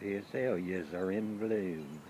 PSL, azaleas are in bloom.